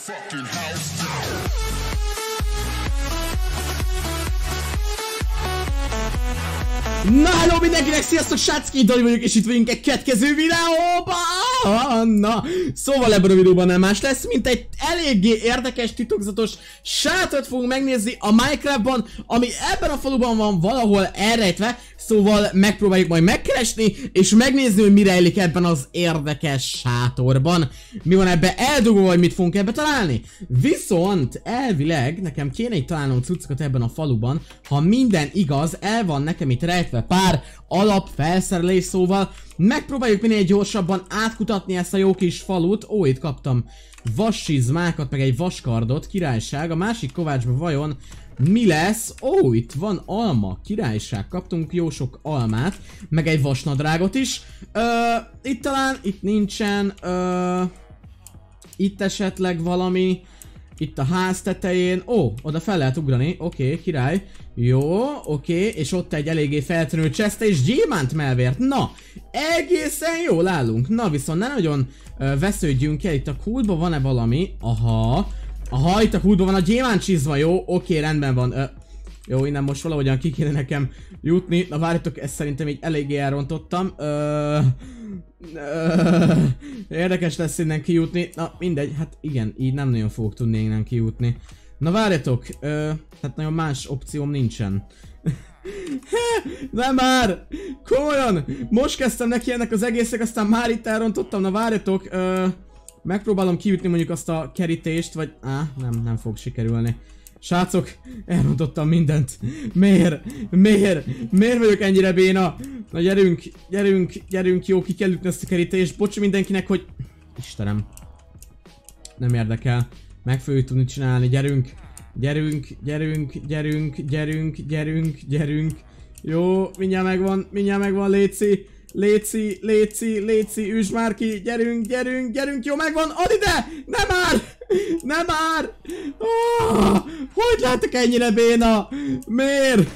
fucking house. Na, hello mindenkinek, sziasztok, srácki, Dani vagyok, és itt vagyunk egy következő videóban! Na, szóval ebben a videóban nem más lesz, mint egy eléggé érdekes, titokzatos sátrat fogunk megnézni a Minecraftban, ami ebben a faluban van valahol elrejtve, szóval megpróbáljuk majd megkeresni, és megnézni, hogy mi rejlik ebben az érdekes sátorban. Mi van ebbe eldugó, vagy mit fogunk ebbe találni? Viszont elvileg nekem kéne itt találnom cuccokat ebben a faluban, ha minden igaz, el van nekem itt rejtve pár alap felszerelés, szóval megpróbáljuk minél gyorsabban átkutatni ezt a jó kis falut. Ó, itt kaptam vassizmákat, meg egy vaskardot, királyság. A másik kovácsban vajon mi lesz? Ó, itt van alma, királyság. Kaptunk jó sok almát, meg egy vasnadrágot is. Ö, itt talán, itt nincsen, ö, itt esetleg valami, itt a ház tetején, ó, oda fel lehet ugrani, oké, okay, király, jó, oké, okay, és ott egy eléggé feltűnő cseszte és gyémánt melvért, na, egészen jól állunk, na viszont ne nagyon ö, vesződjünk el, itt a kultban van-e valami, aha, aha, itt a kultban van a gyémánt csizma, jó, oké, okay, rendben van, ö, jó, innen most valahogyan ki kéne nekem jutni, na várjatok, ezt szerintem így eléggé elrontottam, ö, Érdekes lesz innen kijutni. Na mindegy, hát igen, így nem nagyon fogok tudni innen kijutni. Na várjatok, ö, hát nagyon más opcióm nincsen. nem már! Komolyan! Most kezdtem neki ennek az egészek, aztán már itt elrontottam, na várjatok, ö, megpróbálom kijutni mondjuk azt a kerítést, vagy... Á, nem, nem fog sikerülni. Srácok, elrontottam mindent. Miért? Miért? Miért vagyok ennyire béna? Na gyerünk, gyerünk, gyerünk, jó, ki kell ütni ezt a kerítést. Bocs mindenkinek, hogy... Istenem. Nem érdekel. Meg fogjuk tudni csinálni, gyerünk. Gyerünk, gyerünk, gyerünk, gyerünk, gyerünk, gyerünk. Jó, mindjárt megvan, mindjárt megvan, Léci. Léci, Léci, Léci, üsd már ki, gyerünk, gyerünk, gyerünk, jó megvan, add ide! Nem már! Nem már! Oh, hogy lehetek ennyire béna? Miért?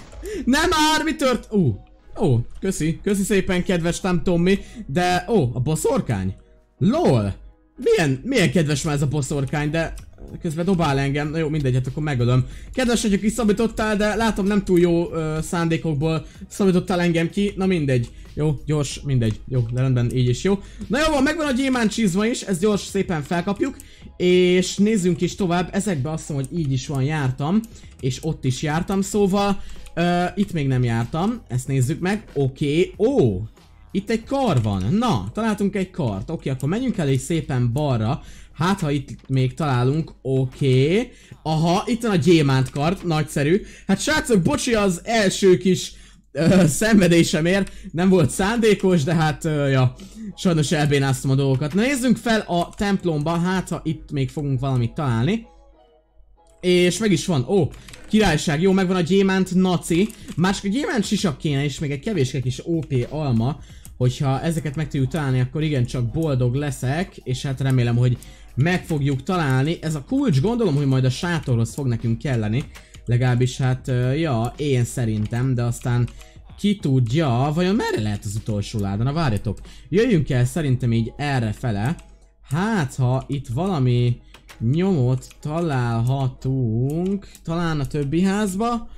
Nem már, mi tört? Ó, uh, ó, oh, köszi, köszi szépen kedves nem Tommy, de ó, oh, a boszorkány? LOL! Milyen, milyen kedves már ez a boszorkány, de közben dobál engem, na jó, mindegy, hát akkor megölöm. Kedves, hogy kiszabítottál, de látom nem túl jó ö, szándékokból szabítottál engem ki, na mindegy. Jó, gyors, mindegy, jó, de rendben, így is jó. Na jó van, megvan a gyémánt csizma is, ezt gyors szépen felkapjuk, és nézzünk is tovább, ezekbe azt mondom, hogy így is van, jártam, és ott is jártam, szóval ö, itt még nem jártam, ezt nézzük meg, oké, okay. ó, itt egy kar van, na, találtunk egy kart, oké, okay, akkor menjünk el egy szépen balra, Hát, ha itt még találunk, oké. Okay. Aha, itt van a gyémánt kart, nagyszerű. Hát srácok, bocsi az első kis ö, szenvedésemért. Nem volt szándékos, de hát, ö, ja, sajnos elbénáztam a dolgokat. Na nézzünk fel a templomba, hát ha itt még fogunk valamit találni. És meg is van, ó, királyság, jó, megvan a gyémánt naci. Másik a gyémánt sisak kéne, és még egy kevéske kis OP alma hogyha ezeket meg tudjuk találni, akkor igencsak boldog leszek, és hát remélem, hogy meg fogjuk találni. Ez a kulcs gondolom, hogy majd a sátorhoz fog nekünk kelleni. Legalábbis hát, ja, én szerintem, de aztán ki tudja, vajon merre lehet az utolsó láda? Na várjatok, jöjjünk el szerintem így erre fele. Hát, ha itt valami nyomot találhatunk, talán a többi házba,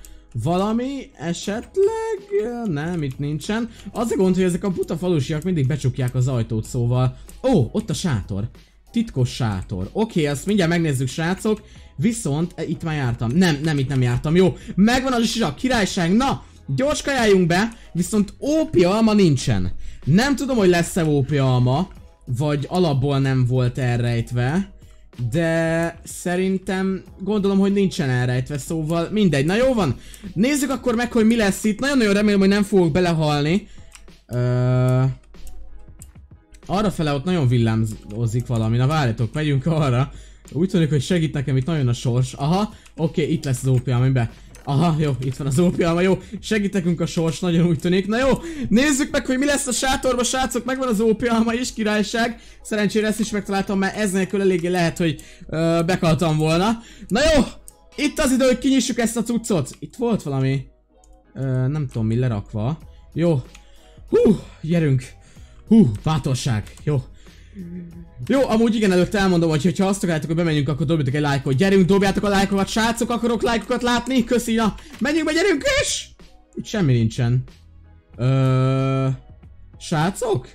valami esetleg? Nem, itt nincsen. Az a gond, hogy ezek a buta falusiak mindig becsukják az ajtót, szóval... Ó, ott a sátor. Titkos sátor. Oké, okay, azt mindjárt megnézzük, srácok. Viszont, e, itt már jártam. Nem, nem, itt nem jártam. Jó, megvan az is a királyság. Na, gyors kajáljunk be. Viszont OP alma nincsen. Nem tudom, hogy lesz-e OP alma. Vagy alapból nem volt elrejtve. De szerintem gondolom, hogy nincsen elrejtve, szóval mindegy. Na jó van, nézzük akkor meg, hogy mi lesz itt. Nagyon-nagyon remélem, hogy nem fogok belehalni. Uh, arra fele ott nagyon villámzik valami. Na várjatok, megyünk arra. Úgy tűnik, hogy segít nekem itt nagyon a sors. Aha, oké, okay, itt lesz az OP, amiben Aha, jó, itt van az ópialma, jó. Segít nekünk a sors, nagyon úgy tűnik. Na jó, nézzük meg, hogy mi lesz a sátorba, srácok. Megvan az ópialma is, királyság. Szerencsére ezt is megtaláltam, mert ez nélkül eléggé lehet, hogy ö, bekaltam volna. Na jó, itt az idő, hogy kinyissuk ezt a cuccot. Itt volt valami, ö, nem tudom mi lerakva. Jó, hú, gyerünk. Hú, bátorság, jó. Jó, amúgy igen, előtte elmondom, hogy ha azt akarjátok, hogy bemenjünk, akkor dobjatok egy lájkot. Gyerünk, dobjátok a lájkokat, srácok, akarok lájkokat látni. Köszi, na, menjünk be, is! Itt semmi nincsen. Ö... Srácok?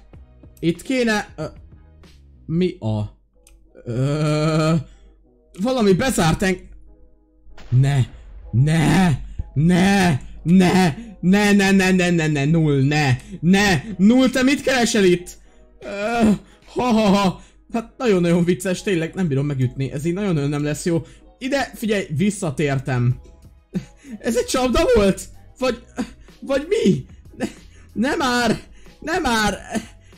Itt kéne... Ö... Mi a... Ö... Valami bezárt eng... Ne! Ne! Ne! Ne! Ne, ne, ne, ne, ne, ne, null, ne! Ne! Null, te mit keresel itt? Ö... Ha, ha, ha. Hát nagyon-nagyon vicces, tényleg nem bírom megütni, ez így nagyon-nagyon nem lesz jó. Ide, figyelj, visszatértem. Ez egy csapda volt? Vagy, vagy mi? Ne, nem már, nem már.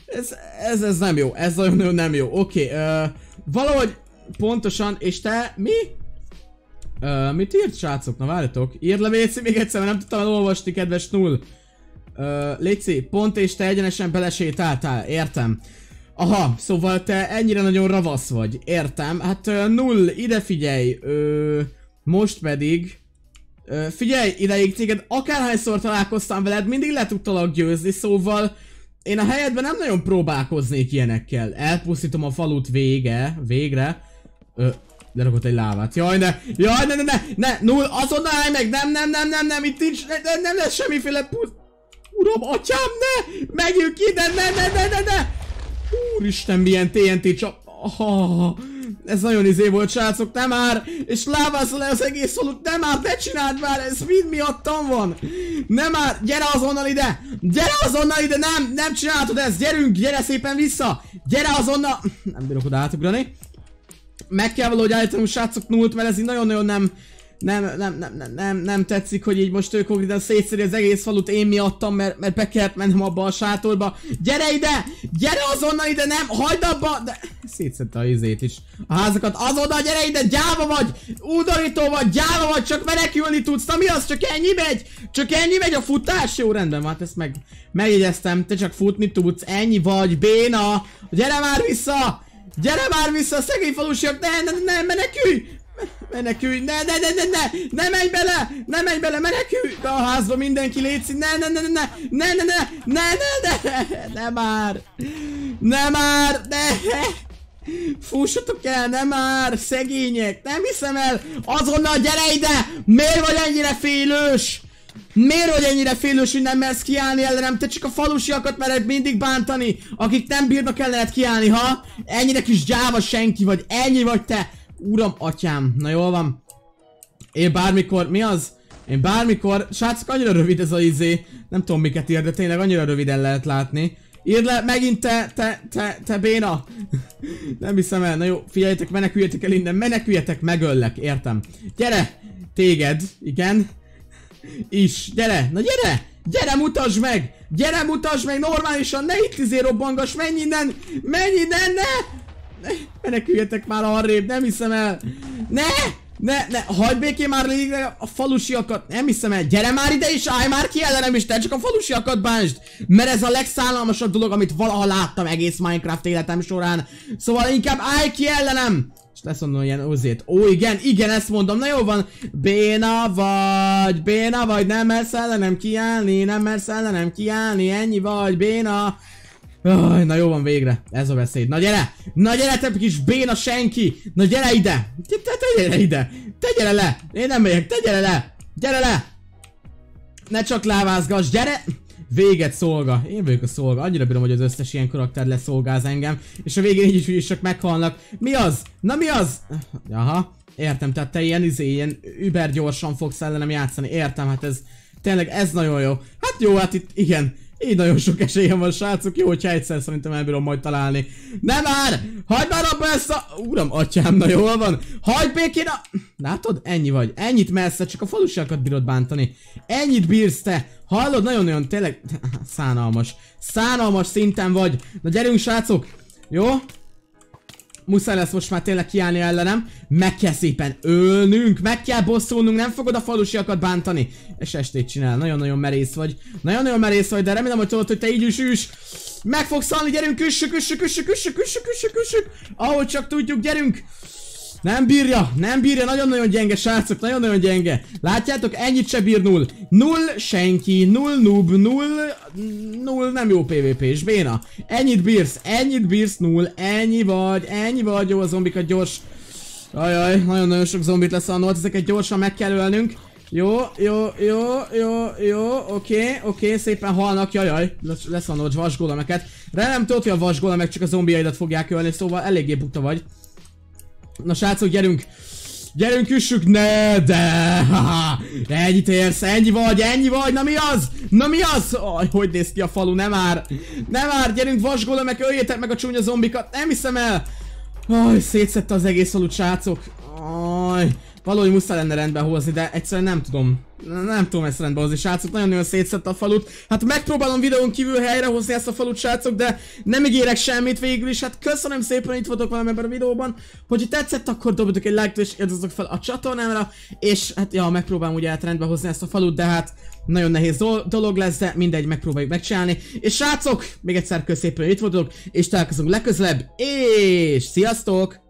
Ez, ez, ez nem jó, ez nagyon-nagyon nem jó. Oké, okay, uh, valahogy pontosan, és te mi? Uh, mit írt srácok? Na várjatok. Írd le Léci még egyszer, mert nem tudtam elolvasni, kedves null. Uh, Léci, pont és te egyenesen belesétáltál, értem. Aha, szóval te ennyire nagyon ravasz vagy, értem. Hát uh, null, ide figyelj, ö, most pedig... Ö, figyelj, ideig téged akárhányszor találkoztam veled, mindig le tudtalak győzni, szóval... Én a helyedben nem nagyon próbálkoznék ilyenekkel. Elpusztítom a falut vége, végre. Ö, lerakott egy lávát. Jaj, ne! Jaj, ne, ne, ne! Ne! Null! Azonnal állj meg! Nem, nem, nem, nem, nem! Itt nincs... Ne, ne, nem lesz semmiféle pusz... Uram, atyám, ne! Megyünk ide! Ne, ne, ne, ne, ne! Úristen, milyen TNT csap... Oh, ez nagyon izé volt, srácok, nem már! És lábászol le az egész falut, nem már, ne csináld már, ez mind miattam van! Nem már, gyere azonnal ide! Gyere azonnal ide, nem, nem csinálhatod ezt, gyerünk, gyere szépen vissza! Gyere azonnal... Nem bírok oda átugrani. Meg kell valahogy állítanunk srácok nullt, mert ez így nagyon-nagyon nem nem, nem, nem, nem, nem, nem tetszik, hogy így most ők konkrétan szétszeri az egész falut én miattam, mert, mert be kellett mennem abba a sátorba. Gyere ide! Gyere azonnal ide, nem! Hagyd abba! De... Szétszette a izét is. A házakat azonnal gyere ide! Gyáva vagy! Udorító vagy! Gyáva vagy! Csak menekülni tudsz! Na mi az? Csak ennyi megy? Csak ennyi megy a futás? Jó, rendben, hát ezt meg megjegyeztem. Te csak futni tudsz. Ennyi vagy. Béna! Gyere már vissza! Gyere már vissza, szegény falusiak! Ne, ne, ne, menekülj! Menekülj! Ne, ne, ne, ne, ne! Ne menj bele! Ne menj bele! Menekülj! Be a házba mindenki létszik! Ne, ne, ne, ne, ne! Ne, ne, ne! Ne, ne, ne! Ne már! Ne már! Ne! Fussatok el, nem már! Szegények! Nem hiszem el! Azonnal gyere ide! Miért vagy ennyire félős? Miért vagy ennyire félős, hogy nem mersz kiállni ellenem? Te csak a falusiakat mered mindig bántani, akik nem bírnak ellened kiállni, ha? Ennyire kis gyáva senki vagy, ennyi vagy te! Uram, atyám, na jól van. Én bármikor, mi az? Én bármikor, srácok, annyira rövid ez a izé. Nem tudom miket ír, de tényleg annyira röviden lehet látni. Írd le, megint te, te, te, te béna. Nem hiszem el, na jó, figyeljetek, meneküljetek el innen, meneküljetek, megöllek, értem. Gyere, téged, igen. Is, gyere, na gyere! Gyere, mutasd meg! Gyere, mutasd meg normálisan, ne itt izé robbangas, menj innen! Menj innen, ne! Meneküljetek már arrébb, nem hiszem el! Ne! Ne, ne, hagyd békén már végre a falusiakat, nem hiszem el, gyere már ide és állj már ki ellenem is, te csak a falusiakat bánsd, mert ez a legszállalmasabb dolog, amit valaha láttam egész Minecraft életem során, szóval inkább állj ki ellenem, lesz mondom ilyen ózét, ó igen, igen, ezt mondom, na jó van, béna vagy, béna vagy, nem mersz ellenem kiállni, nem mersz ellenem kiállni, ennyi vagy, béna, Aj, na jó van végre, ez a beszéd. Na gyere! Na gyere, te kis béna senki! Na gyere ide! Te, te, te gyere ide! Te gyere le! Én nem megyek, te gyere le! Gyere le! Ne csak lávázgass, gyere! Véget szolga. Én vagyok a szolga. Annyira bírom, hogy az összes ilyen karakter leszolgáz engem. És a végén így is, is csak meghalnak. Mi az? Na mi az? Aha. Értem, tehát te ilyen izé, ilyen über gyorsan fogsz ellenem játszani. Értem, hát ez tényleg ez nagyon jó. Hát jó, hát itt igen. Így nagyon sok esélyem van, srácok. Jó, hogyha egyszer szerintem elbírom majd találni. Nem már! Hagyd már abba ezt a... Uram, atyám, na jól van. Hagyd békén a... Látod? Ennyi vagy. Ennyit messze, csak a falusiakat bírod bántani. Ennyit bírsz te. Hallod? Nagyon-nagyon tényleg... Szánalmas. Szánalmas szinten vagy. Na gyerünk, srácok. Jó? Muszáj lesz most már tényleg kiállni ellenem. Meg kell szépen ölnünk, meg kell bosszulnunk, nem fogod a falusiakat bántani. És estét csinál, nagyon-nagyon merész vagy. Nagyon-nagyon merész vagy, de remélem, hogy tudod, hogy te így is. Meg fogsz szállni, gyerünk, üssük, üssük, üssük, üssük, üssük, üssük, üssük. Ahogy csak tudjuk, gyerünk. Nem bírja, nem bírja, nagyon-nagyon gyenge, srácok, nagyon-nagyon gyenge. Látjátok, ennyit se bír null. Null senki, null noob, null, null nem jó PvP, és béna. Ennyit bírsz, ennyit bírsz, null, ennyi vagy, ennyi vagy, jó a zombikat gyors. Ajaj, nagyon-nagyon sok zombit lesz a ezeket gyorsan meg kell ölnünk. Jó, jó, jó, jó, jó, oké, oké, szépen halnak, jajaj, lesz, a nocs vasgólemeket. Remélem tudod, hogy a vasgólemek csak a zombiaidat fogják ölni, szóval eléggé bukta vagy. Na srácok, gyerünk! Gyerünk, üssük! Ne, de! Haha, ennyit érsz, ennyi vagy, ennyi vagy, na mi az? Na mi az? Aj, hogy néz ki a falu, nem már! Nem már, gyerünk vasgólemek, öljétek meg a csúnya zombikat, nem hiszem el! Aj, szétszette az egész falut, srácok. Aj, valahogy muszáj lenne rendbe hozni, de egyszerűen nem tudom. Nem tudom ezt rendbe hozni, srácok, nagyon-nagyon szétszett a falut. Hát megpróbálom videón kívül helyrehozni ezt a falut, srácok, de nem ígérek semmit végül is. Hát köszönöm szépen, hogy itt voltok velem ebben a videóban. Hogyha tetszett, akkor dobjatok egy like-t és iratkozzatok fel a csatornámra. És hát ja, megpróbálom ugye hát rendbe hozni ezt a falut, de hát nagyon nehéz do dolog lesz, de mindegy, megpróbáljuk megcsinálni. És srácok, még egyszer köszönöm szépen, hogy itt voltok, és találkozunk legközelebb, és sziasztok!